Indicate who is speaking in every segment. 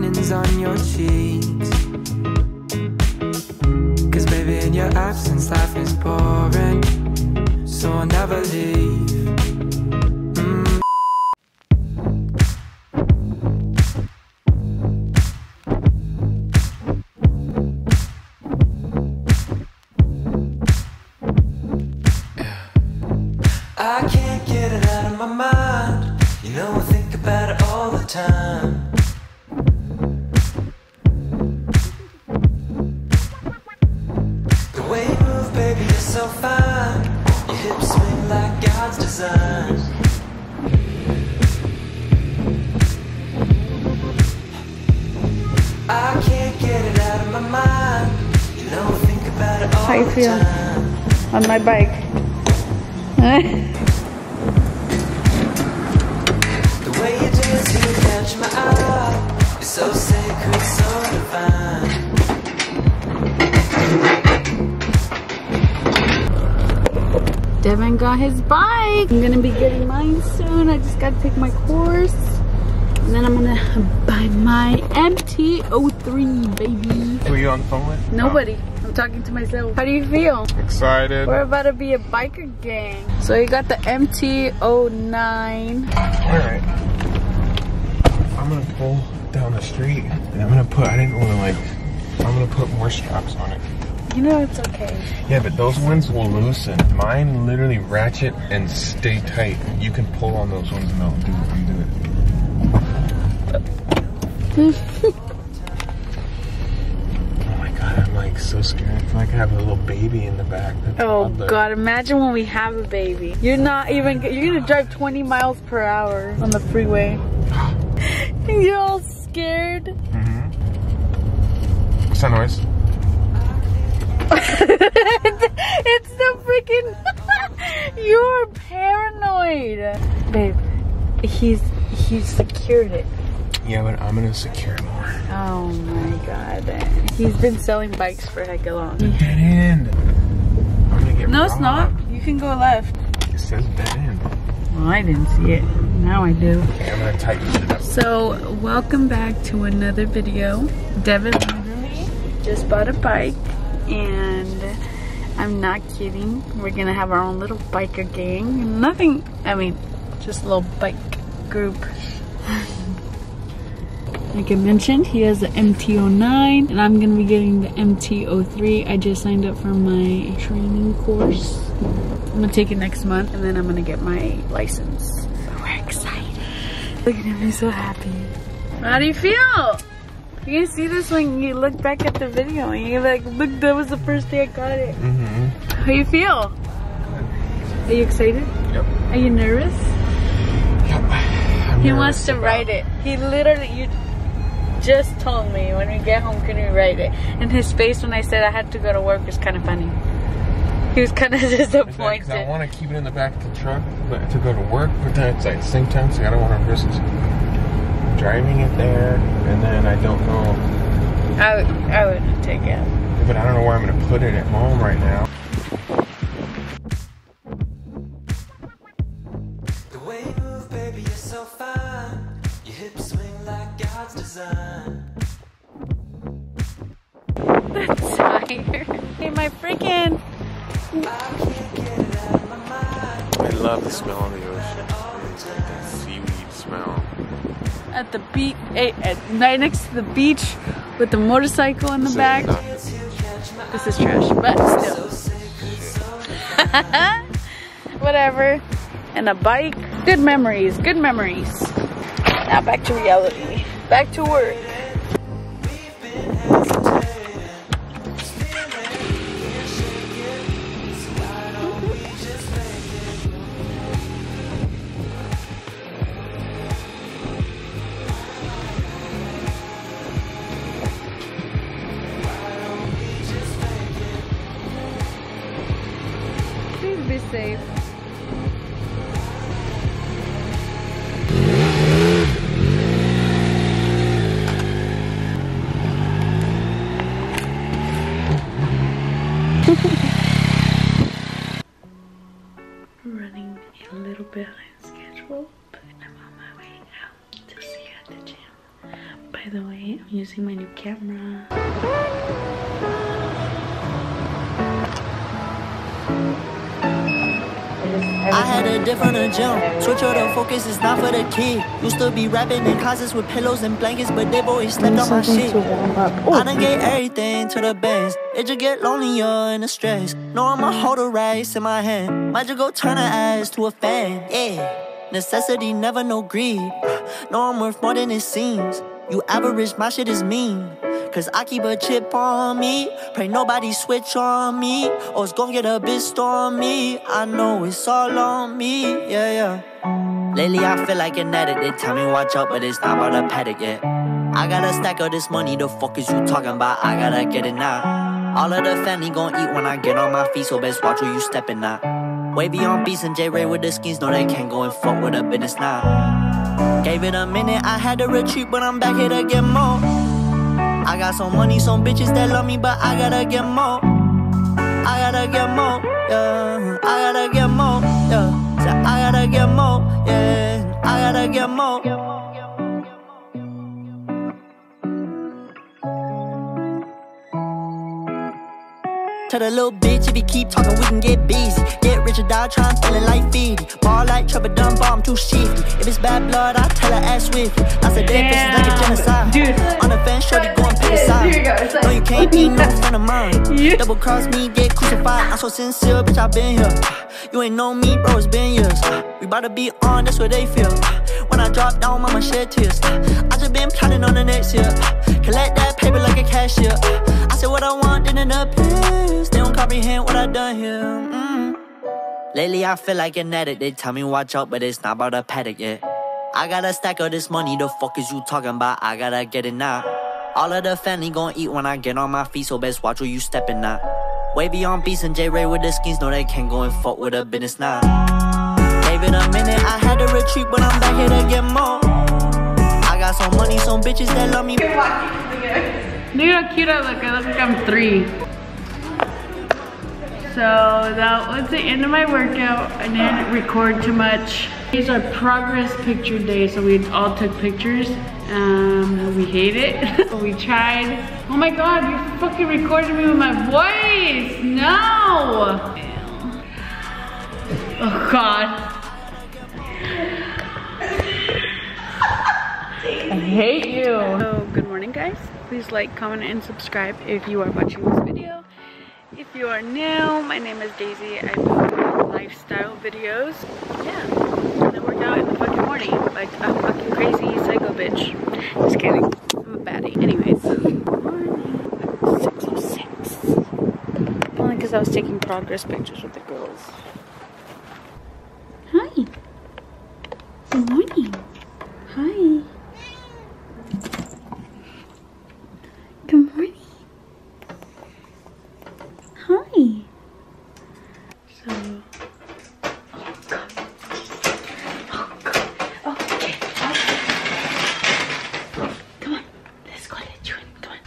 Speaker 1: linings on your cheeks. Cause baby, in your absence, life is boring. So I'll never leave. Mm. I can't get it out of my mind. You know, I think about it all the time. Hips swing like God's design. I can't get it out of my mind. You know, think about it all
Speaker 2: How you
Speaker 1: the
Speaker 2: feel?
Speaker 1: time.
Speaker 2: on my bike. Devin got his bike. I'm gonna be getting mine soon. I just gotta take my course. And then I'm gonna buy my MT-03, baby.
Speaker 3: Who are you on the phone with?
Speaker 2: Nobody. I'm talking to myself. How do you feel?
Speaker 3: Excited.
Speaker 2: We're about to be a biker gang. So you got the MT-09.
Speaker 3: Alright. I'm gonna pull down the street and I'm gonna put, I didn't wanna like, I'm gonna put more straps on it.
Speaker 2: You know it's okay.
Speaker 3: Yeah, but those ones will loosen. Mine literally ratchet and stay tight. You can pull on those ones and they'll do undo it. oh my god, I'm like so scared. I feel like I have a little baby in the back. a
Speaker 2: Oh
Speaker 3: toddler.
Speaker 2: God! Imagine when we have a baby. You're not even. You're gonna drive 20 miles per hour on the freeway. you're all scared.
Speaker 3: Mm-hmm. What's that noise?
Speaker 2: it's the freaking. you're paranoid, babe. He's he's secured it.
Speaker 3: Yeah, but I'm gonna secure more.
Speaker 2: Oh my God! He's been selling bikes for heck long.
Speaker 3: Dead end. I'm gonna get
Speaker 2: No, it's not. You can go left.
Speaker 3: It says dead end.
Speaker 2: Well, I didn't see it. Now I do.
Speaker 3: Okay, I'm gonna tighten it up.
Speaker 2: So, welcome back to another video. Devin literally just bought a bike, and I'm not kidding. We're gonna have our own little biker gang. Nothing, I mean, just a little bike group. Like I mentioned, he has the MT-09, and I'm gonna be getting the MT-03. I just signed up for my training course. I'm gonna take it next month, and then I'm gonna get my license. So we're excited. Look at him, he's so happy. How do you feel? You're gonna see this when you look back at the video and you're like, look, that was the first day I got it.
Speaker 3: Mm-hmm.
Speaker 2: How you feel? Are you excited?
Speaker 3: Yep.
Speaker 2: Are you nervous?
Speaker 3: Yep. I'm
Speaker 2: He
Speaker 3: nervous
Speaker 2: wants to
Speaker 3: about-
Speaker 2: write it. He literally, you just told me when we get home, can we write it? And his face when I said I had to go to work was kind of funny. He was kind of
Speaker 3: disappointed. I want to keep it in the back of the truck, but to go to work, but then it's like the same time, so I don't want to risk driving it there, and then I don't know,
Speaker 2: I would, I would take it.
Speaker 3: but I don't know where I'm gonna put it at home right now.
Speaker 1: The way you move, baby, you're so fine. Your hips swing like God's design.
Speaker 2: Tired. Hey, my freaking.
Speaker 1: I can't get it out of my mind.
Speaker 3: I love the smell of the ocean. It's like that seaweed smell.
Speaker 2: At the beach, at, right next to the beach with the motorcycle in the back. This is trash, but still. Whatever. And a bike. Good memories, good memories. Now back to reality. Back to work. Schedule, I'm on my way out to see you at the gym. By the way, I'm using my new camera.
Speaker 4: Different agenda. Switch out the focus, it's not for the kid. Used to be rapping in closets with pillows and blankets, but they've always slept on my shit. I done gave everything to the bands. It just get lonelier and the stress. No, I'ma hold a rice in my hand. Might just go turn her ass to a fan. Yeah. Necessity, never no greed. No, I'm worth more than it seems. You average, my shit is mean. Cause I keep a chip on me. Pray nobody switch on me. Or it's gon' get a bit stormy. I know it's all on me. Yeah, yeah. Lately I feel like an addict. They tell me watch out, but it's not about a paddock yet. I got a stack of this money. The fuck is you talking about? I gotta get it now. All of the family gon' eat when I get on my feet. So best watch where you stepping now. Wavy on beats and J Ray with the skins. No, they can't go and fuck with a business now. Gave it a minute, I had to retreat, but I'm back here to get more. I got some money, some bitches that love me, but I gotta get more. I gotta get more, yeah. I gotta get more, yeah. Say, I gotta get more, yeah. I gotta get more. Tell the little bitch if you keep talking, we can get busy. Rich or die trying, feeling like feedy. Ball like trouble, dumb bomb, too shifty. If it's bad blood, I tell her ass swiftly. I said dead bitches like a genocide.
Speaker 2: Dude.
Speaker 4: On the fence, shorty going side.
Speaker 2: Here you go. It's like-
Speaker 4: no, you can't be no friend of mine.
Speaker 2: Yeah.
Speaker 4: Double cross me, get crucified. I'm so sincere, bitch, I've been here. You ain't know me, bro, it's been years. We bout to be on, that's what they feel. When I drop down, mama shed tears. I just been planning on the next year. Collect that paper like a cashier. I said what I want, then it appears. They don't comprehend what I done here. Mm. Lately, I feel like an addict. They tell me watch out, but it's not about a paddock yet. I got a stack of this money, the fuck is you talking about? I gotta get it now. All of the family gon' eat when I get on my feet, so best watch where you stepping now. Wavy on beats and J Ray with the skis, know they can't go and fuck with a business now. Gave it a minute, I had to retreat, but I'm back here to get more. I got some money, some bitches that love me.
Speaker 2: Look how cute I look. I look like I'm three. So that was the end of my workout. I didn't record too much. These are progress picture days, so we all took pictures. Um, we hate it. we tried. Oh my god, you fucking recorded me with my voice. No. Oh god. I hate you. So, good morning, guys. Please like, comment, and subscribe if you are watching this video. You are new, my name is Daisy. I do lifestyle videos. Yeah, I work out in the fucking morning like a fucking crazy psycho bitch. Just kidding. I'm a baddie. Anyways, morning. 606. Only because I was taking progress pictures with the girls. Hi. Good morning. Hi. Good morning. Hi. So, oh god. Oh god. Oh, okay. Come on. Let's go let you in. Come on.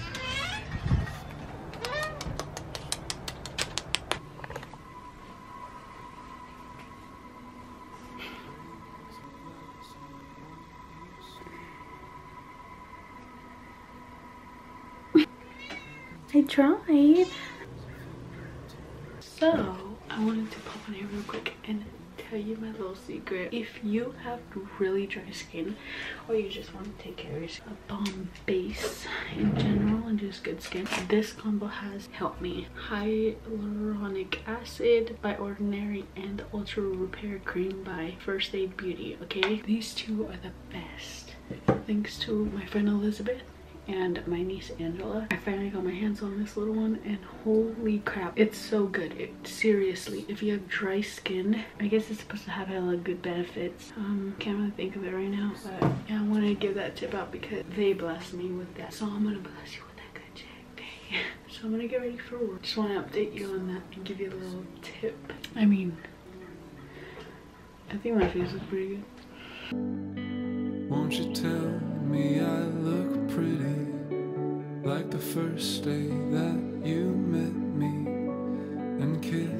Speaker 2: I tried. So, I wanted to pop on here real quick and tell you my little secret. If you have really dry skin or you just want to take care of your skin, a balm base in general and just good skin, this combo has helped me. Hyaluronic acid by Ordinary and Ultra Repair Cream by First Aid Beauty, okay? These two are the best. Thanks to my friend Elizabeth and my niece Angela. I finally got my hands on this little one and holy crap, it's so good. It, seriously, if you have dry skin, I guess it's supposed to have a lot of good benefits. Um, can't really think of it right now, but yeah, I want to give that tip out because they blessed me with that. So I'm gonna bless you with that good shit, okay? So I'm gonna get ready for work. Just want to update you on that and give you a little tip. I mean, I think my face looks pretty good.
Speaker 5: Won't you tell me I look pretty like the first day that you met me and kissed.